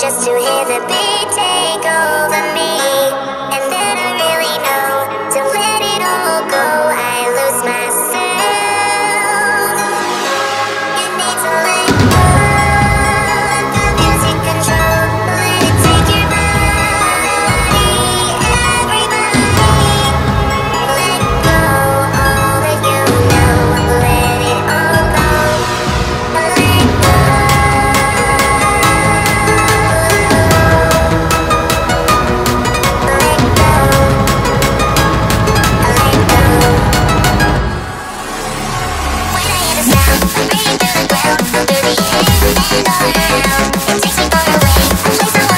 just to hear the beat take Bring the world to the end and around Takes me far away, place